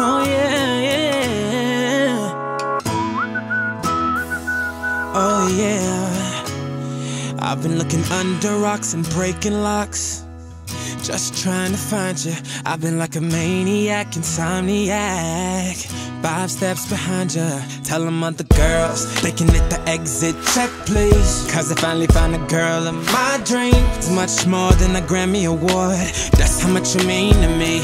Oh yeah, yeah. Oh yeah. I've been looking under rocks and breaking locks. Just trying to find you. I've been like a maniac, insomniac. Five steps behind ya. Tell them other girls they can hit the exit check, please. Cause I finally found a girl of my dreams. It's much more than a Grammy Award. That's how much you mean to me.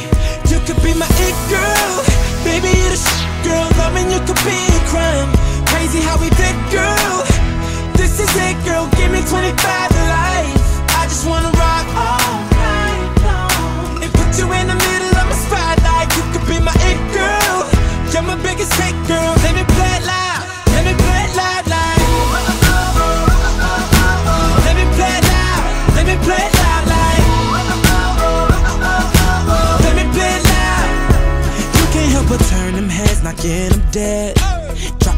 You could be my it girl, baby, you're the shit girl. Loving you could be a crime.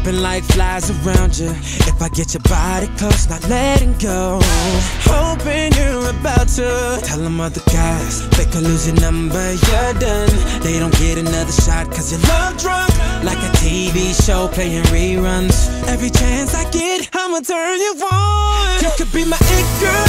jumping like flies around you. If I get your body close, not letting go. Hoping you're about to tell them other guys they could lose your number, you're done. They don't get another shot cause you're love drunk. Like a TV show playing reruns. Every chance I get, I'ma turn you on. You could be my it girl.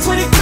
2020